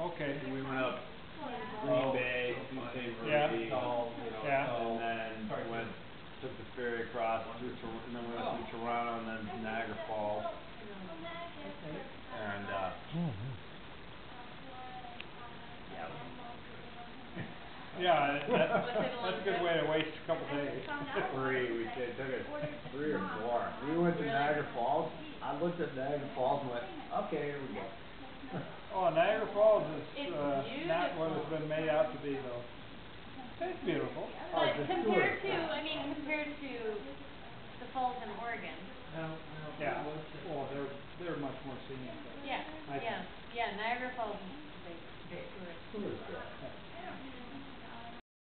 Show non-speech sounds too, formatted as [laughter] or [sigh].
Okay. And we went up Oh. Green Bay, Sault Ste. Yeah. You know, Yeah. and then went, took the ferry across through Tor- and then we went through Toronto and then to Niagara Falls. And, uh, yeah, Yeah, [laughs] that, Was that's a good way to waste a couple days. [laughs] three, we did, took it three or four. We went to Niagara Falls, I looked at Niagara Falls and went, okay, here we go. Niagara Falls is uh, not what it's been made out to be, though. It's beautiful. But oh, compared to, I mean, compared to the falls in Oregon. No, no. Yeah. Well, they're they're much more scenic. Yeah. I yeah. Think. Yeah. Niagara Falls is big, big. Tourist.